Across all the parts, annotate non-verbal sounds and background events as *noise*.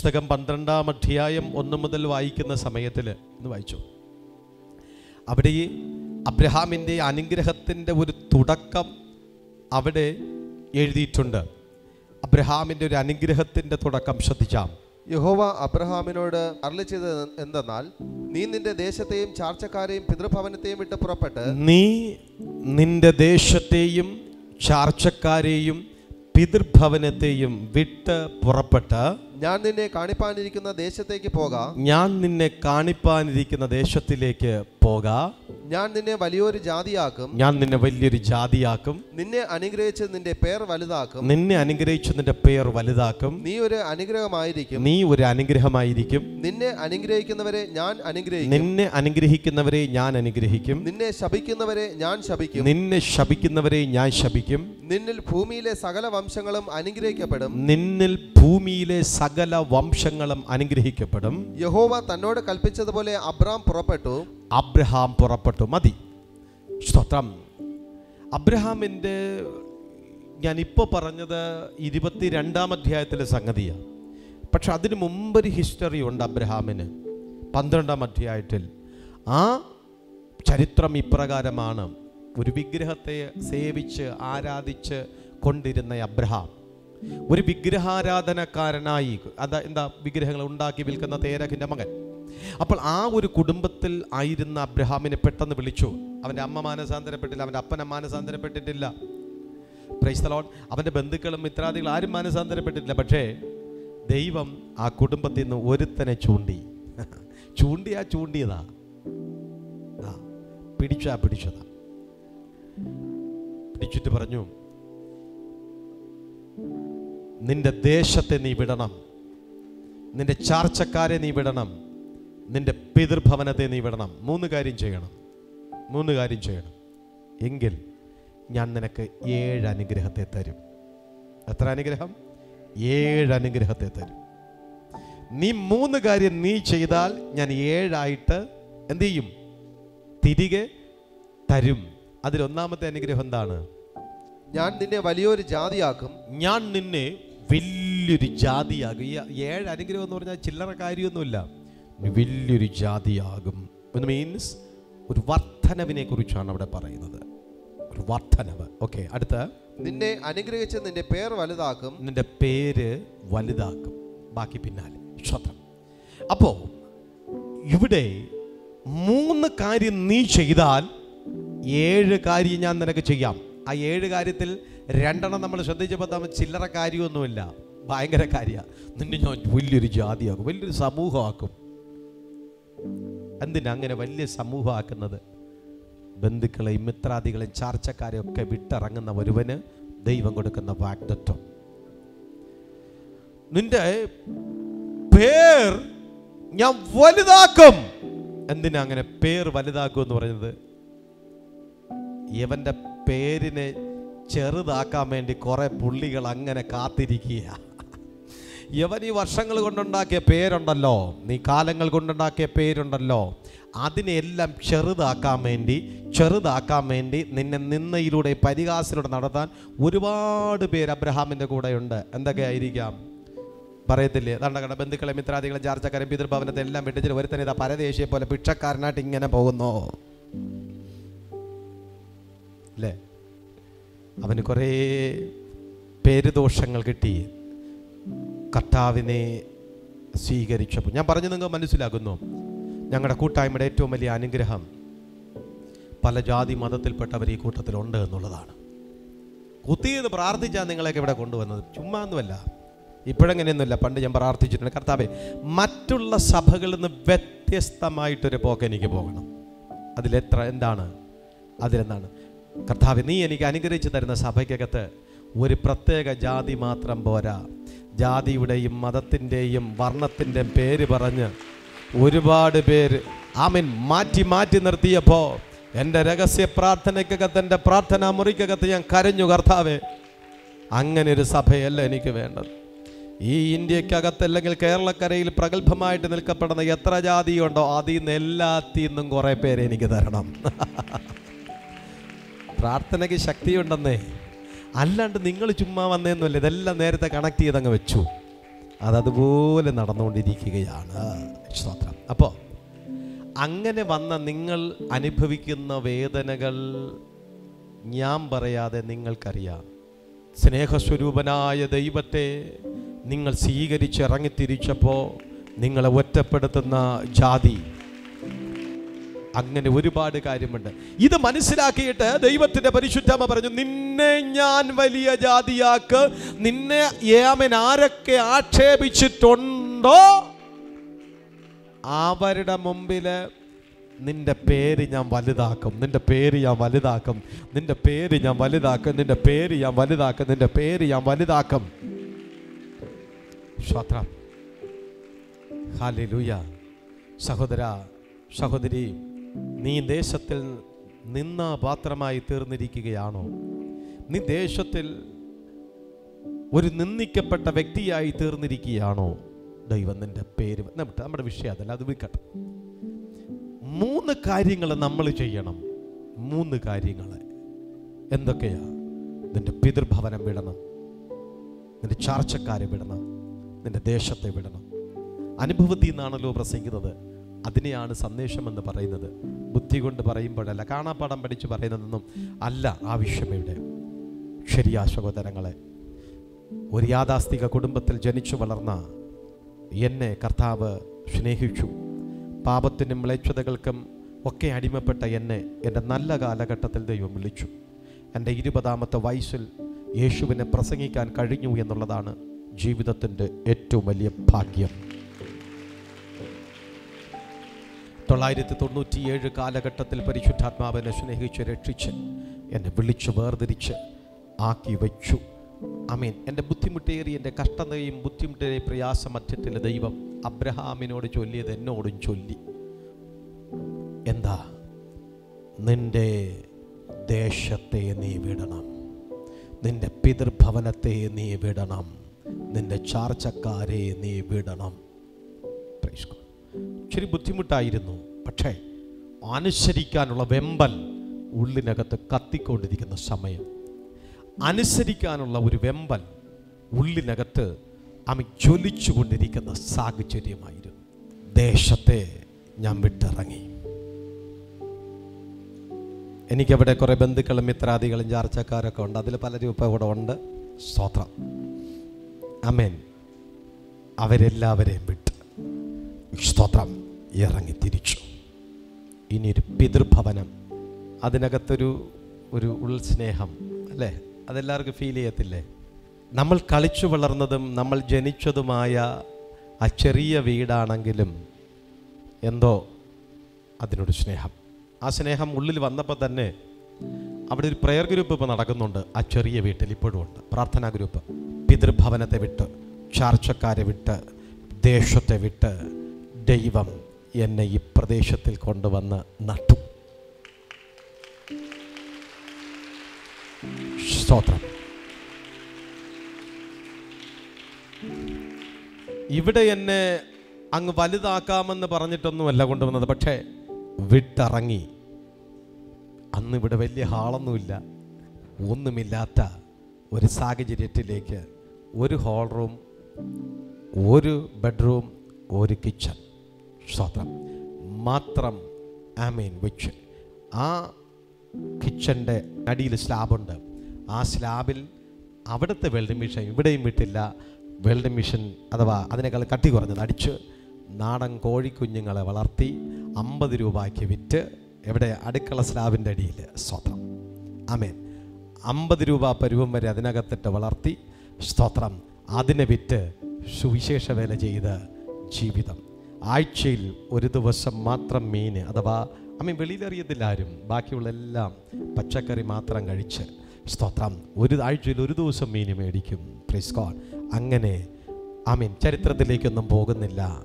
പുസ്തകം പന്ത്രണ്ടാം അധ്യായം ഒന്ന് മുതൽ വായിക്കുന്ന സമയത്തിൽ ഇന്ന് വായിച്ചു. അവിടെ ഈ അബ്രഹാമിന്റെ അനുഗ്രഹത്തിന്റെ ഒരു തുടക്കം അവിടെ എഴുതിയിട്ടുണ്ട്. അബ്രഹാമിന്റെ ഒരു അനുഗ്രഹത്തിന്റെ തുടക്കം ശ്രദ്ധിച്ചാം. യഹോവ അബ്രഹാമിനോട് അരളി ചെയ്തത് എന്തെന്നാൽ നീ നിന്റെ ദേശത്തെയും ചാർച്ചക്കാരെയും പിതൃഭവനത്തെയും വിട്ട് പുറപ്പെട്ട് നീ നിന്റെ ദേശത്തെയും ചാർച്ചക്കാരെയും പിതൃഭവനത്തെയും വിട്ട് പുറപ്പെട്ട് ഞാൻ നിന്നെ കാണിപ്പാനിരിക്കുന്ന ദേശത്തേക്ക് പോകാം. ഞാൻ നിന്നെ കാണിപ്പാനിരിക്കുന്ന ദേശത്തിലേക്ക് പോക. ഞാൻ നിന്നെ വലിയൊരു ജാതിയാക്കും. ഞാൻ നിന്നെ വലിയൊരു ജാതിയാക്കും. നിന്നെ അനുഗ്രഹിച്ച് നിന്റെ പേർ വലുതാക്കും. നിന്നെ അനുഗ്രഹിച്ച് നിന്റെ പേർ വലുതാക്കും. നീ ഒരു അനുഗ്രഹമായിരിക്കും. നീ ഒരു അനുഗ്രഹമായിരിക്കും. നിന്നെ അനുഗ്രഹിക്കുന്നവരെ ഞാൻ അനുഗ്രഹിക്കും. നിന്നെ അനുഗ്രഹിക്കുന്നവരെ ഞാൻ അനുഗ്രഹിക്കും. നിന്നെ ശപിക്കുന്നവരെ ഞാൻ ശപിക്കും. നിന്നെ ശപിക്കുന്നവരെ ഞാൻ ശപിക്കും. നിന്നിൽ ഭൂമിയിലെ സകല വംശങ്ങളും അനുഗ്രഹിക്കപ്പെടും. നിന്നിൽ ഭൂമിയിലെ സകല വംശങ്ങളും അനുഗ്രഹിക്കപ്പെടും. യഹോവ തന്നോട് കൽപ്പിച്ചതുപോലെ അബ്രാം പുറപ്പെട്ടു. അബ്രഹാം പുറപ്പെട്ടു. മതി. സ്തോത്രം. അബ്രഹാമിന്റെ ഞാനിപ്പോൾ പറഞ്ഞത് ഇരുപത്തി രണ്ടാം അധ്യായത്തിലെ സംഗതിയാണ്. പക്ഷെ അതിന് മുമ്പൊരു ഹിസ്റ്ററി ഉണ്ട് അബ്രഹാമിന് പന്ത്രണ്ടാം അധ്യായത്തിൽ. ആ ചരിത്രം ഇപ്രകാരമാണ്. ഒരു വിഗ്രഹത്തെ സേവിച്ച് ആരാധിച്ച് കൊണ്ടിരുന്ന അബ്രഹാം ഒരു വിഗ്രഹാരാധനക്കാരനായി അതാ എന്താ വിഗ്രഹങ്ങൾ ഉണ്ടാക്കി വിൽക്കുന്ന തേരഖിന്റെ മകൻ. അപ്പോൾ ആ ഒരു കുടുംബത്തിൽ ആയിരുന്ന അബ്രഹാമിനെ പെട്ടെന്ന് വിളിച്ചു. അവന്റെ അമ്മ മാനസാന്തരപ്പെട്ടില്ല അവന്റെ അപ്പന മാനസാന്തരപ്പെട്ടിട്ടില്ല. പ്രൈസ്തലോൺ അവന്റെ ബന്ധുക്കളും മിത്രാദികൾ ആരും മാനസാന്തരപ്പെട്ടിട്ടില്ല. പക്ഷേ ദൈവം ആ കുടുംബത്തിൽ നിന്ന് ഒരുത്തനെ ചൂണ്ടി. *laughs* ചൂണ്ടിയാ ചൂണ്ടിയതാ. ആ പിടിച്ചാ പിടിച്ചതാ. പിടിച്ചിട്ട് പറഞ്ഞു നിന്റെ ദേശത്തെ നീ വിടണം. നിന്റെ ചാർച്ചക്കാരെ നീ വിടണം. നിന്റെ പിതൃഭവനത്തെ നീ വിടണം. മൂന്ന് കാര്യം ചെയ്യണം. മൂന്ന് കാര്യം ചെയ്യണം. എങ്കിൽ ഞാൻ നിനക്ക് ഏഴ് അനുഗ്രഹത്തെ തരും. എത്ര അനുഗ്രഹം? ഏഴ് അനുഗ്രഹത്തെ തരും. നീ മൂന്ന് കാര്യം നീ ചെയ്താൽ ഞാൻ ഏഴായിട്ട് എന്തു ചെയ്യും? തിരികെ തരും. അതിലൊന്നാമത്തെ അനുഗ്രഹം എന്താണ്? ഞാൻ നിന്നെ വലിയൊരു ജാതിയാക്കും. ഞാൻ നിന്നെ വലിയൊരു ജാതിയാകും ഈ ഏഴ് അനുഗ്രഹം എന്ന് പറഞ്ഞാൽ ചില്ലറ കാര്യമൊന്നുമില്ല. വലിയൊരു ജാതിയാകും. എന്ന് മീൻസ് ഒരു വർധനവിനെ കുറിച്ചാണ് അവിടെ പറയുന്നത്. ഒരു വർധനവ് ഓക്കെ അടുത്ത. നിന്നെ അനുഗ്രഹിച്ച് നിന്റെ പേർ വലുതാക്കും. നിന്റെ പേര് വലുതാക്കും. ബാക്കി പിന്നാലെ. ക്ഷത്രം അപ്പോൾ ഇവിടെ മൂന്ന് കാര്യം നീ ചെയ്താൽ ഏഴ് കാര്യം ഞാൻ നിനക്ക് ചെയ്യാം. ആ ഏഴ് കാര്യത്തിൽ രണ്ടെണ്ണം നമ്മൾ ശ്രദ്ധിച്ചപ്പോൾ നമ്മൾ ചില്ലറ കാര്യമൊന്നുമില്ല. ഭയങ്കര കാര്യമാണ് നിന്നെ ഞാൻ വലിയൊരു ജാതിയാക്കും. വലിയൊരു സമൂഹമാക്കും. എന്തിനാ അങ്ങനെ വലിയ സമൂഹമാക്കുന്നത്? ബന്ധുക്കളെയും മിത്രാദികളെയും ചാർച്ചക്കാരെയും ഒക്കെ വിട്ടിറങ്ങുന്ന ഒരുവന് ദൈവം കൊടുക്കുന്ന വാഗ്ദത്വം. നിന്റെ പേർ ഞാൻ വലുതാക്കും. എന്തിനാ അങ്ങനെ പേർ വലുതാക്കും എന്ന് പറയുന്നത്? ഇവന്റെ പേരിനെ ചെറുതാക്കാൻ വേണ്ടി കുറെ പുള്ളികൾ അങ്ങനെ കാത്തിരിക്കുക യവൻ ഈ വർഷങ്ങൾ കൊണ്ടുണ്ടാക്കിയ പേരുണ്ടല്ലോ. നീ കാലങ്ങൾ കൊണ്ടുണ്ടാക്കിയ പേരുണ്ടല്ലോ. അതിനെല്ലാം ചെറുതാക്കാൻ വേണ്ടി ചെറുതാക്കാൻ വേണ്ടി നിന്നെ നിന്നയിലൂടെ പരിഹാസിലൂടെ നടത്താൻ ഒരുപാട് പേര് അബ്രഹാമിന്റെ കൂടെയുണ്ട്. എന്തൊക്കെ ആയിരിക്കാം? പറയത്തില്ലേ? തണ്ടകട ബന്ധുക്കളെ മിത്രാദികളെ ചാർച്ചക്കാരെ പിതൃഭവനത്തെ എല്ലാം വിട്ടിച്ചിട്ട് ഒരുത്തനെ ഇതാ പരദേശിയെ പോലെ ഭിക്ഷക്കാരനായിട്ട് ഇങ്ങനെ പോകുന്നു. അല്ലേ? അവന് കുറേ പേരുദോഷങ്ങൾ കിട്ടി. കർത്താവിനെ സ്വീകരിച്ചപ്പോൾ. ഞാൻ പറഞ്ഞു നിങ്ങൾ മനസ്സിലാകുന്നു. ഞങ്ങളുടെ കൂട്ടായ്മയുടെ ഏറ്റവും വലിയ അനുഗ്രഹം പല ജാതി മതത്തിൽപ്പെട്ടവർ ഈ കൂട്ടത്തിലുണ്ട് എന്നുള്ളതാണ്. കുത്തിയെന്ന് പ്രാർത്ഥിച്ചാൽ നിങ്ങളെയൊക്കെ ഇവിടെ കൊണ്ടുവന്നത്. ചുമ്മാ ഒന്നുമല്ല ഇപ്പോഴെങ്ങനെയൊന്നുമില്ല. പണ്ട് ഞാൻ പ്രാർത്ഥിച്ചിട്ടുണ്ട്. കർത്താവെ മറ്റുള്ള സഭകളിൽ നിന്ന് വ്യത്യസ്തമായിട്ടൊരു പോക്ക് എനിക്ക് പോകണം. അതിലെത്ര എന്താണ്? അതിലെന്താണ്? കർത്താവ് നീ എനിക്ക് അനുഗ്രഹിച്ചു തരുന്ന സഭയ്ക്കകത്ത് ഒരു പ്രത്യേക ജാതി മാത്രം പോരാ. ജാതിയുടെയും മതത്തിന്റെയും വർണത്തിന്റെയും പേര് പറഞ്ഞ് ഒരുപാട് പേര് ആമീൻ മാറ്റി മാറ്റി നിർത്തിയപ്പോൾ എന്റെ രഹസ്യ പ്രാർത്ഥനയ്ക്കകത്ത് എന്റെ പ്രാർത്ഥനാ മുറിക്കകത്ത് ഞാൻ കരഞ്ഞു കർത്താവേ അങ്ങനെ ഒരു സഭയല്ല എനിക്ക് വേണ്ടത്. ഈ ഇന്ത്യക്കകത്ത് അല്ലെങ്കിൽ കേരളക്കരയിൽ പ്രഗത്ഭമായിട്ട് നിൽക്കപ്പെടുന്ന എത്ര ജാതിയുണ്ടോ അതിൽ നിന്ന് എല്ലാത്തിൽ നിന്നും കുറേ പേരെ എനിക്ക് തരണം. *laughs* പ്രാർത്ഥനയ്ക്ക് ശക്തിയുണ്ടെന്നേ. അല്ലാണ്ട് നിങ്ങൾ ചുമ്മാ വന്നേന്നല്ല ഇതെല്ലാം നേരത്തെ കണക്ട് ചെയ്തങ്ങ് വെച്ചു. അതതുപോലെ നടന്നുകൊണ്ടിരിക്കുകയാണ്. സ്തോത്രം. അപ്പോൾ അങ്ങനെ വന്ന നിങ്ങൾ അനുഭവിക്കുന്ന വേദനകൾ ഞാൻ പറയാതെ നിങ്ങൾക്കറിയാം. സ്നേഹസ്വരൂപനായ ദൈവത്തെ നിങ്ങൾ സ്വീകരിച്ചിറങ്ങിത്തിരിച്ചപ്പോൾ നിങ്ങളെ ഒറ്റപ്പെടുത്തുന്ന ജാതി അങ്ങനെ ഒരുപാട് കാര്യമുണ്ട്. ഇത് മനസ്സിലാക്കിയിട്ട് ദൈവത്തിന്റെ പരിശുദ്ധമ പറഞ്ഞു നിന്നെ ഞാൻ വലിയ ജാതിയാക്ക് നിന്നെ ഏമൻ ആരൊക്കെ ആക്ഷേപിച്ചിട്ടുണ്ടോ? അവരുടെ മുമ്പിൽ നിന്റെ പേര് ഞാൻ വലുതാക്കും നിന്റെ പേര് ഞാൻ വലുതാക്കും നിന്റെ പേര് ഞാൻ വലുതാക്കും നിന്റെ പേര് ഞാൻ വലുതാക്കും നിന്റെ പേര് ഞാൻ വലുതാക്കും. സഹോദര സഹോദരി നീ ദേശത്തിൽ നിന്ന പാത്രമായി തീർന്നിരിക്കുകയാണോ? നീ ദേശത്തിൽ ഒരു നിന്ദിക്കപ്പെട്ട വ്യക്തിയായി തീർന്നിരിക്കുകയാണോ? ദൈവം നിന്റെ പേര് നമ്മുടെ വിഷയം അതല്ല അത് വിൽക്കട്ടെ മൂന്ന് കാര്യങ്ങൾ നമ്മൾ ചെയ്യണം. മൂന്ന് കാര്യങ്ങൾ എന്തൊക്കെയാ? നിന്റെ പിതൃഭവനം വിടണം. നിന്റെ ചാർച്ചക്കാരെ വിടണം. നിന്റെ ദേശത്തെ വിടണം. അനുഭവത്തിൽ നിന്നാണല്ലോ പ്രസംഗിക്കുന്നത്. അതിനെയാണ് സന്ദേശമെന്ന് പറയുന്നത്. ബുദ്ധി കൊണ്ട് പറയുമ്പോഴല്ല കാണാപ്പാടം പഠിച്ച് പറയുന്നതൊന്നും അല്ല ആവശ്യം ഇവിടെ ശരിയാ സഹോദരങ്ങളെ ഒരു യാഥാസ്ഥിക കുടുംബത്തിൽ ജനിച്ചു വളർന്ന എന്നെ കർത്താവ് സ്നേഹിച്ചു. പാപത്തിനും മ്ലേച്ഛതകൾക്കും ഒക്കെ അടിമപ്പെട്ട എന്നെ എന്റെ നല്ല കാലഘട്ടത്തിൽ ദൈവം വിളിച്ചു. എന്റെ ഇരുപതാമത്തെ വയസ്സിൽ യേശുവിനെ പ്രസംഗിക്കാൻ കഴിഞ്ഞു എന്നുള്ളതാണ് ജീവിതത്തിന്റെ ഏറ്റവും വലിയ ഭാഗ്യം. തൊള്ളായിരത്തി തൊണ്ണൂറ്റിയേഴ് കാലഘട്ടത്തിൽ പരിശുദ്ധാത്മാവിനെ സ്നേഹിച്ച് രക്ഷിച്ച് എന്നെ വിളിച്ച് വേർതിരിച്ച് ആക്കി വെച്ചു. അമീൻ എന്റെ ബുദ്ധിമുട്ടേറി എന്റെ കഷ്ടതയും ബുദ്ധിമുട്ടേറിയ പ്രയാസമധ്യത്തിൽ ദൈവം അബ്രഹാമിനോട് ചൊല്ലിയത് എന്നോടും ചൊല്ലി. എന്താ? നിന്റെ ദേശത്തെ നീ വിടണം. നിന്റെ പിതൃഭവനത്തെ നീ വിടണം. നിന്റെ ചാർച്ചക്കാരെ നീ വിടണം. ഇച്ചിരി ബുദ്ധിമുട്ടായിരുന്നു. പക്ഷേ അനുസരിക്കാനുള്ള വെമ്പൽ ഉള്ളിനകത്ത് കത്തിക്കൊണ്ടിരിക്കുന്ന സമയം. അനുസരിക്കാനുള്ള ഒരു വെമ്പൽ ഉള്ളിനകത്ത് അമ്മ ജ്വലിച്ചു കൊണ്ടിരിക്കുന്ന സാഹചര്യമായിരുന്നു. ദേശത്തെ ഞാൻ വിട്ടിറങ്ങി. എനിക്കവിടെ കുറേ ബന്ധുക്കളും മിത്രാദികളും ചാർച്ചക്കാരൊക്കെ ഉണ്ട്. അതിൽ പലരും ഇപ്പോൾ ഇവിടെ ഉണ്ട്. സ്തോത്രം. അമേൻ അവരെല്ലാവരെയും വിട്ട്. സ്തോത്രം. ഇറങ്ങി തിരിച്ചു. ഇനി ഒരു പിതൃഭവനം അതിനകത്തൊരു ഒരു ഉൾസ്നേഹം അല്ലേ? അതെല്ലാവർക്കും ഫീൽ ചെയ്യത്തില്ലേ? നമ്മൾ കളിച്ചു വളർന്നതും നമ്മൾ ജനിച്ചതുമായ ആ ചെറിയ വീടാണെങ്കിലും എന്തോ അതിനൊരു സ്നേഹം. ആ സ്നേഹം ഉള്ളിൽ വന്നപ്പോൾ തന്നെ അവിടെ ഒരു പ്രെയർ ഗ്രൂപ്പ് ഇപ്പോൾ നടക്കുന്നുണ്ട്. ആ ചെറിയ വീട്ടിൽ ഇപ്പോഴും ഉണ്ട്. പ്രാർത്ഥനാ ഗ്രൂപ്പ് പിതൃഭവനത്തെ വിട്ട് ചാർച്ചക്കാരെ വിട്ട് ദേശത്തെ വിട്ട് ദൈവം എന്നെ ഈ പ്രദേശത്തിൽ കൊണ്ടുവന്ന് നട്ടു. സ്തോത്രം. ഇവിടെ എന്നെ അങ്ങ് വലുതാക്കാമെന്ന് പറഞ്ഞിട്ടൊന്നുമല്ല കൊണ്ടുവന്നത് പക്ഷേ വിട്ടിറങ്ങി. അന്ന് ഇവിടെ വലിയ ഹാളൊന്നുമില്ല. ഒന്നുമില്ലാത്ത ഒരു സാഹചര്യത്തിലേക്ക് ഒരു ഹോൾ റൂം ഒരു ബെഡ്റൂം ഒരു കിച്ചൺ സ്തോത്രം. മാത്രം ആമേൻ വെച്ച്. ആ കിച്ചന്റെ അടിയിൽ സ്ലാബുണ്ട്. ആ സ്ലാബിൽ അവിടുത്തെ വെൽഡിംഗ് മിഷൻ ഇവിടെയും വിട്ടില്ല. വെൽഡിംഗ് മിഷൻ അഥവാ അതിനേക്കാൾ കട്ടി കുറഞ്ഞത് അടിച്ച് നാടൻ കോഴിക്കുഞ്ഞുങ്ങളെ വളർത്തി അമ്പത് രൂപയ്ക്ക് വിറ്റ് എവിടെ? അടുക്കള സ്ലാബിന്റെ അടിയിൽ. സ്തോത്രം. ആമേൻ. അമ്പത് രൂപ പരുവം വരെ അതിനകത്തിട്ട് വളർത്തി സ്തോത്രം. അതിനെ വിറ്റ് സുവിശേഷ വേല ചെയ്ത് ജീവിതം. ആഴ്ചയിൽ ഒരു ദിവസം മാത്രം മീൻ അഥവാ അമ്മ വെളിയിലറിയത്തില്ല ആരും. ബാക്കിയുള്ള എല്ലാം പച്ചക്കറി മാത്രം കഴിച്ച്. സ്തോത്രം. ഒരു ആഴ്ചയിൽ ഒരു ദിവസം മീൻ മേടിക്കും. പ്ലീസ് ഗോഡ് അങ്ങനെ ആമീൻ ചരിത്രത്തിലേക്കൊന്നും പോകുന്നില്ല.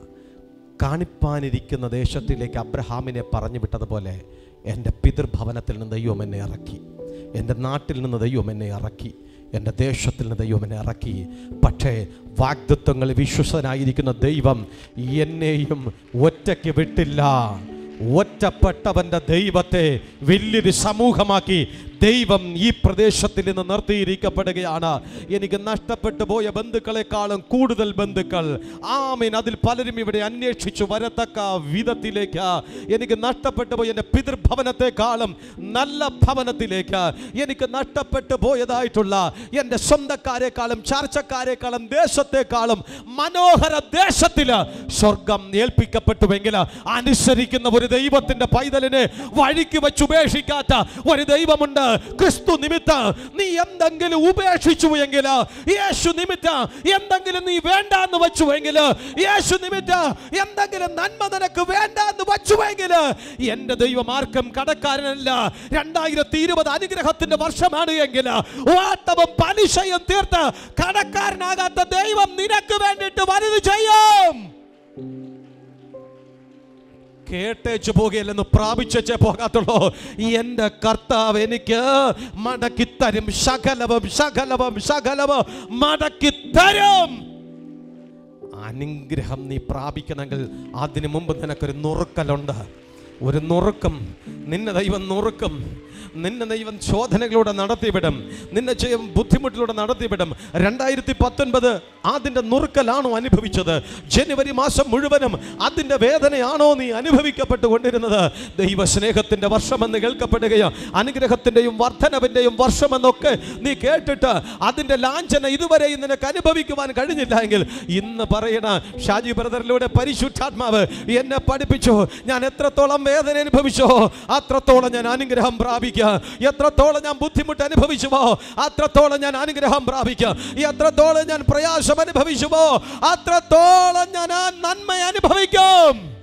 കാണിപ്പാനിരിക്കുന്ന ദേശത്തിലേക്ക് അബ്രഹാമിനെ പറഞ്ഞു വിട്ടതുപോലെ എന്റെ പിതൃഭവനത്തിൽ നിന്ന് ദൈവം എന്നെ ഇറക്കി. എന്റെ നാട്ടിൽ നിന്ന് ദൈവം എന്നെ ഇറക്കി. എന്റെ ദേശത്തിൽ നിന്ന് ദൈവം എന്നെ ഇറക്കി. പക്ഷേ വാഗ്ദത്വങ്ങളിൽ വിശ്വസനായിരിക്കുന്ന ദൈവം എന്നെയും ഒറ്റയ്ക്ക് വിട്ടില്ല. ഒറ്റപ്പെട്ടവന്റെ ദൈവത്തെ വലിയൊരു സമൂഹമാക്കി ദൈവം ഈ പ്രദേശത്തിൽ നിന്ന് നിർത്തിയിരിക്കപ്പെടുകയാണ്. എനിക്ക് നഷ്ടപ്പെട്ടു പോയ ബന്ധുക്കളെക്കാളും കൂടുതൽ ബന്ധുക്കൾ. ആമീൻ. അതിൽ പലരും ഇവിടെ അന്വേഷിച്ചു വരത്തക്ക വിധത്തിലേക്ക്. എനിക്ക് നഷ്ടപ്പെട്ടു പോയ എന്റെ പിതൃഭവനത്തെക്കാളും നല്ല ഭവനത്തിലേക്ക്. എനിക്ക് നഷ്ടപ്പെട്ടു പോയതായിട്ടുള്ള എന്റെ സ്വന്തക്കാരെക്കാളും ചർച്ചക്കാരെക്കാളും ദേശത്തെക്കാളും മനോഹര ദേശത്തിൽ സ്വർഗം ഏൽപ്പിക്കപ്പെട്ടുവെങ്കിൽ അനുസരിക്കുന്ന ഒരു ദൈവത്തിന്റെ പൈതലിനെ വഴിക്ക് വെച്ച് ഉപേക്ഷിക്കാത്ത ഒരു ദൈവമുണ്ട്. ക്രിസ്തു നിമിത്തം നീ എന്തെങ്കിലും ഉപേക്ഷിച്ചു എങ്കിൽ യേശു നിമിത്തം എന്തെങ്കിലും നീ വേണ്ട എന്ന് വെച്ചു എങ്കിൽ യേശു നിമിത്തം എന്തെങ്കിലും നന്മ നിനക്ക് വേണ്ട എന്ന് വെച്ചുവെങ്കിൽ എന്റെ ദൈവമാർക്കും കടക്കാരനല്ല. രണ്ടായിരത്തി ഇരുപത് അനുഗ്രഹത്തിന്റെ വർഷമാണ് എങ്കിൽ ഓട്ടവും പലിശയും തീർത്ത് കടക്കാരനാകാത്ത ദൈവം നിനക്ക് വേണ്ടിയിട്ട് വലുത് ചെയ്യും. കേട്ടേച്ചു പോകുകയല്ലെന്ന് പ്രാപിച്ചേ പോകാത്തുള്ളൂ. എന്റെ കർത്താവ് എനിക്ക് മടക്കിത്തരും ശകലവും ശകലവും ശകലവും മടക്കിത്തരും അനുഗ്രഹം നീ പ്രാപിക്കണമെങ്കിൽ അതിനു മുമ്പ് നിനക്കൊരു നുറുക്കലുണ്ട്. ഒരു നുറുക്കം നിന്നെ ദൈവം നുറുക്കും. നിന്നെ ദൈവം ശോധനകളിലൂടെ നടത്തിവിടും. നിന്നെ ചെയ്യും ബുദ്ധിമുട്ടിലൂടെ നടത്തിവിടും. രണ്ടായിരത്തി പത്തൊൻപത് അതിന്റെ നുറുക്കലാണോ അനുഭവിച്ചത്? ജനുവരി മാസം മുഴുവനും അതിന്റെ വേദനയാണോ നീ അനുഭവിക്കപ്പെട്ടുകൊണ്ടിരുന്നത്? ദൈവസ്നേഹത്തിന്റെ വർഷമെന്ന് കേൾക്കപ്പെടുകയോ. അനുഗ്രഹത്തിന്റെയും വർധനവിന്റെയും വർഷമെന്നൊക്കെ നീ കേട്ടിട്ട് അതിന്റെ ലാഞ്ചന ഇതുവരെയും നിനക്ക് അനുഭവിക്കുവാൻ കഴിഞ്ഞില്ല എങ്കിൽ ഇന്ന് പറയണ ഷാജി ബ്രദറിലൂടെ പരിശുദ്ധാത്മാവ് എന്നെ പഠിപ്പിച്ചോ. ഞാൻ എത്രത്തോളം വേദന അനുഭവിച്ചോ അത്രത്തോളം ഞാൻ അനുഗ്രഹം പ്രാപിക്കുക എത്രത്തോളം ഞാൻ ബുദ്ധിമുട്ട് അനുഭവിച്ചുവോ അത്രത്തോളം ഞാൻ അനുഗ്രഹം പ്രാപിക്കുക എത്രത്തോളം ഞാൻ പ്രയാസം അനുഭവിച്ചുവോ അത്രത്തോളം ഞാൻ ആ നന്മ അനുഭവിക്കും.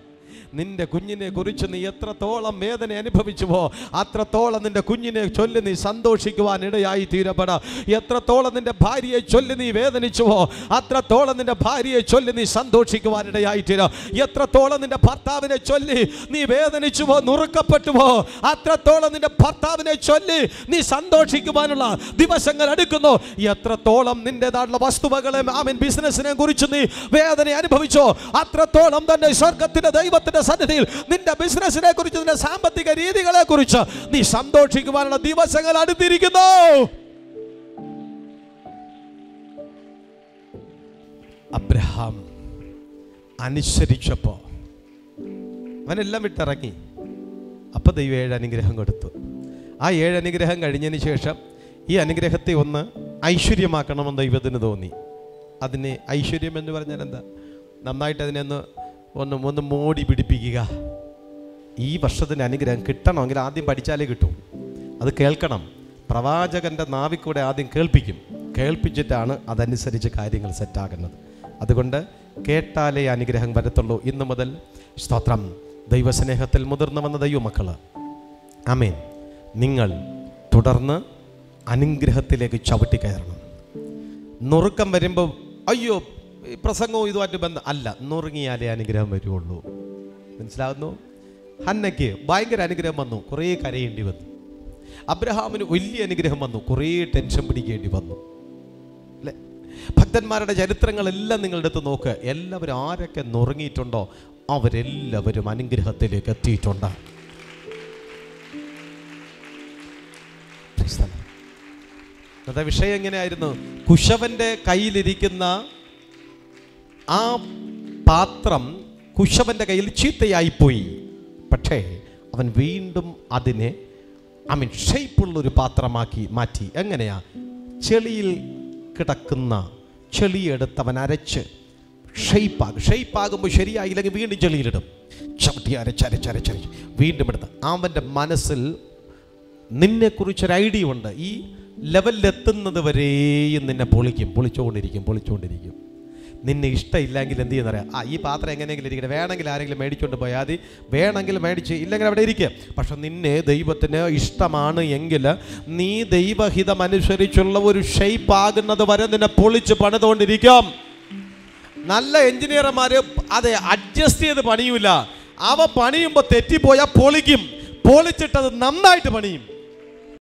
നിന്റെ കുഞ്ഞിനെ കുറിച്ച് നീ എത്രത്തോളം വേദന അനുഭവിച്ചുവോ അത്രത്തോളം നിന്റെ കുഞ്ഞിനെ ചൊല്ലി നീ സന്തോഷിക്കുവാൻ ഇടയായി തീരപ്പെട. എത്രത്തോളം നിന്റെ ഭാര്യയെ ചൊല്ലി നീ വേദനിച്ചുവോ അത്രത്തോളം നിന്റെ ഭാര്യയെ ചൊല്ലി നീ സന്തോഷിക്കുവാൻ ഇടയായി തീര. എത്രത്തോളം നിന്റെ ഭർത്താവിനെ ചൊല്ലി നീ വേദനിച്ചുവോ നുറുക്കപ്പെട്ടുവോ അത്രത്തോളം നിന്റെ ഭർത്താവിനെ ചൊല്ലി നീ സന്തോഷിക്കുവാനുള്ള ദിവസങ്ങൾ എടുക്കുന്നു എത്രത്തോളം നിന്റേതായിട്ടുള്ള വസ്തുവകളെ ആമീൻ ബിസിനസ്സിനെ കുറിച്ച് നീ വേദന അനുഭവിച്ചോ അത്രത്തോളം തന്നെ സ്വർഗത്തിന്റെ ദൈവത്തിന്റെ സന്നിധിയിൽ നിന്റെ ബിസിനസ്സിനെ കുറിച്ച് നിന്റെ സാമ്പത്തിക രീതികളെ കുറിച്ച് നീ സന്തോഷിക്കുവാനുള്ള ദിവസങ്ങൾ അടുത്തിരിക്കുന്നു. അബ്രഹാം അനുസരിച്ചപ്പോ അവനെല്ലാം വിട്ടിറങ്ങി. അപ്പൊ ദൈവം ഏഴ് അനുഗ്രഹം കൊടുത്തു. ആ ഏഴ് അനുഗ്രഹം കഴിഞ്ഞതിന് ശേഷം ഈ അനുഗ്രഹത്തെ ഒന്ന് ഐശ്വര്യമാക്കണമെന്ന് ദൈവത്തിന് തോന്നി. അതിന് ഐശ്വര്യം എന്ന് പറഞ്ഞാൽ എന്താ? നന്നായിട്ട് അതിനെ ഒന്ന് ഒന്ന് ഒന്ന് മോടി പിടിപ്പിക്കുക. ഈ വർഷത്തിന്റെ അനുഗ്രഹം കിട്ടണമെങ്കിൽ ആദ്യം പഠിച്ചാലേ കിട്ടൂ. അത് കേൾക്കണം. പ്രവാചകന്റെ നാവിക്കൂടെ ആദ്യം കേൾപ്പിക്കും. കേൾപ്പിച്ചിട്ടാണ് അതനുസരിച്ച് കാര്യങ്ങൾ സെറ്റാകുന്നത്. അതുകൊണ്ട് കേട്ടാലേ അനുഗ്രഹം വരത്തുള്ളൂ ഇന്നു മുതൽ. സ്തോത്രം. ദൈവസ്നേഹത്തിൽ മുതിർന്നു വന്ന ദൈവമക്കൾ ആമേൻ. നിങ്ങൾ തുടർന്ന് അനുഗ്രഹത്തിലേക്ക് ചവിട്ടി കയറണം. നുറുക്കം വരുമ്പോൾ അയ്യോ പ്രസംഗവും ഇതുമായിട്ട് ബന്ധം അല്ല നുറുങ്ങിയാലേ അനുഗ്രഹം വരുള്ളൂ മനസ്സിലാകുന്നു ഹന്നയ്ക്ക് ഭയങ്കര അനുഗ്രഹം വന്നു കുറേ കരയേണ്ടി വന്നു. അബ്രഹാമിന് വലിയ അനുഗ്രഹം വന്നു കുറേ ടെൻഷൻ പിടിക്കേണ്ടി വന്നു. അല്ലേ? ഭക്തന്മാരുടെ ചരിത്രങ്ങളെല്ലാം നിങ്ങളുടെ അടുത്ത് നോക്ക്. എല്ലാവരും ആരൊക്കെ നുറുങ്ങിയിട്ടുണ്ടോ അവരെല്ലാവരും അനുഗ്രഹത്തിലേക്ക് എത്തിയിട്ടുണ്ട്. ഇന്നത്തെ വിഷയം എങ്ങനെയായിരുന്നു? കുശവന്റെ കയ്യിലിരിക്കുന്ന ആ പാത്രം കുശവന്റെ കയ്യിൽ ചീത്തയായിപ്പോയി. പക്ഷേ അവൻ വീണ്ടും അതിനെ ഐ മീൻ ഷെയ്പ്പുള്ളൊരു പാത്രമാക്കി മാറ്റി. എങ്ങനെയാ? ചെളിയിൽ കിടക്കുന്ന ചെളിയെടുത്ത് അവൻ അരച്ച് ഷെയ്പ്പാകും ഷെയ്പ്പാകുമ്പോൾ ശരിയായില്ലെങ്കിൽ വീണ്ടും ചെളിയിലിടും. ചവിട്ടി അരച്ചരച്ചരച്ചരച്ച് വീണ്ടും എടുത്ത്. അവന്റെ മനസ്സിൽ നിന്നെക്കുറിച്ചൊരു ഐഡിയ ഉണ്ട്. ഈ ലെവലിലെത്തുന്നത് വരെയും നിന്നെ പൊളിക്കും. പൊളിച്ചുകൊണ്ടിരിക്കും പൊളിച്ചുകൊണ്ടിരിക്കും നിന്നെ ഇഷ്ടമില്ലെങ്കിൽ എന്ത് ചെയ്യുന്നറിയാം? ആ ഈ പാത്രം എങ്ങനെയെങ്കിലും ഇരിക്കട്ടെ. വേണമെങ്കിൽ ആരെങ്കിലും മേടിച്ചുകൊണ്ട് പോയാൽ മതി. വേണമെങ്കിൽ മേടിച്ച് ഇല്ലെങ്കിൽ അവിടെ ഇരിക്കുക പക്ഷെ നിന്നെ ദൈവത്തിന് ഇഷ്ടമാണ് എങ്കിൽ നീ ദൈവഹിതം അനുസരിച്ചുള്ള ഒരു ഷെയ്പ്പ് ആകുന്നത് വരെ നിന്നെ പൊളിച്ച് പണിതുകൊണ്ടിരിക്കാം. നല്ല എഞ്ചിനീയർമാർ അതെ അഡ്ജസ്റ്റ് ചെയ്ത് പണിയൂല. അവ പണിയുമ്പോൾ തെറ്റിപ്പോയാൽ പൊളിക്കും. പൊളിച്ചിട്ടത് നന്നായിട്ട് പണിയും.